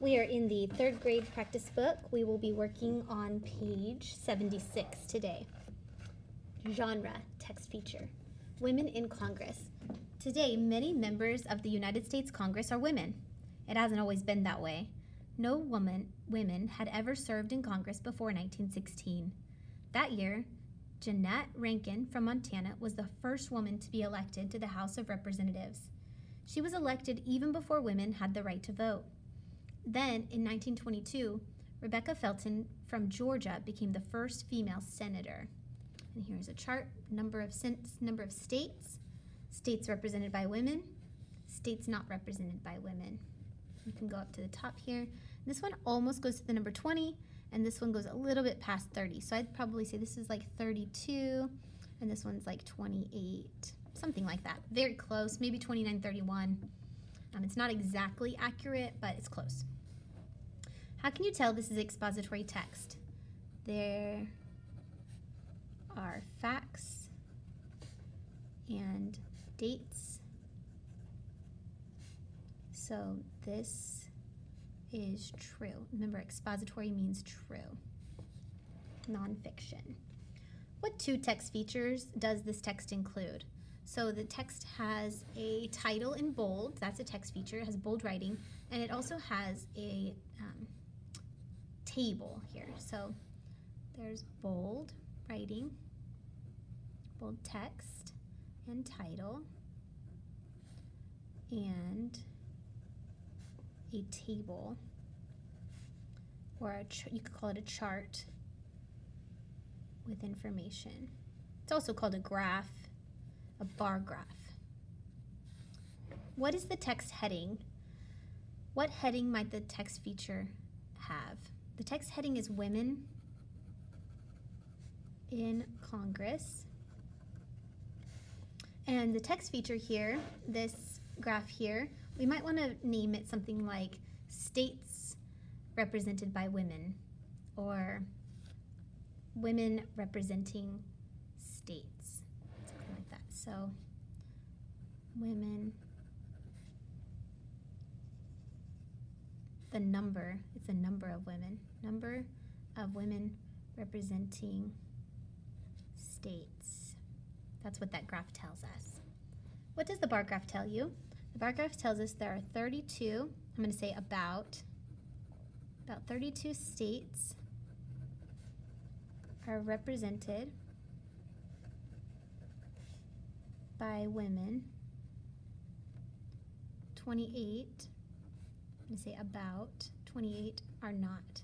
We are in the third grade practice book. We will be working on page 76 today. Genre, text feature. Women in Congress. Today, many members of the United States Congress are women. It hasn't always been that way. No woman, women had ever served in Congress before 1916. That year, Jeannette Rankin from Montana was the first woman to be elected to the House of Representatives. She was elected even before women had the right to vote. Then, in 1922, Rebecca Felton from Georgia became the first female senator. And here's a chart, number of number of states, states represented by women, states not represented by women. You can go up to the top here. This one almost goes to the number 20, and this one goes a little bit past 30. So I'd probably say this is like 32, and this one's like 28, something like that. Very close, maybe 29, 31. Um, it's not exactly accurate, but it's close. How can you tell this is expository text? There are facts and dates. So this is true. Remember, expository means true. Nonfiction. What two text features does this text include? So the text has a title in bold, that's a text feature, it has bold writing, and it also has a um, table here. So there's bold writing, bold text, and title, and a table, or a you could call it a chart with information. It's also called a graph, a bar graph. What is the text heading? What heading might the text feature have? The text heading is Women in Congress. And the text feature here, this graph here, we might want to name it something like States represented by women or Women representing states, something like that. So, women, the number, it's a number of women, number of women representing states. That's what that graph tells us. What does the bar graph tell you? The bar graph tells us there are 32, I'm going to say about, about 32 states are represented by women. 28, To say about, 28 are not.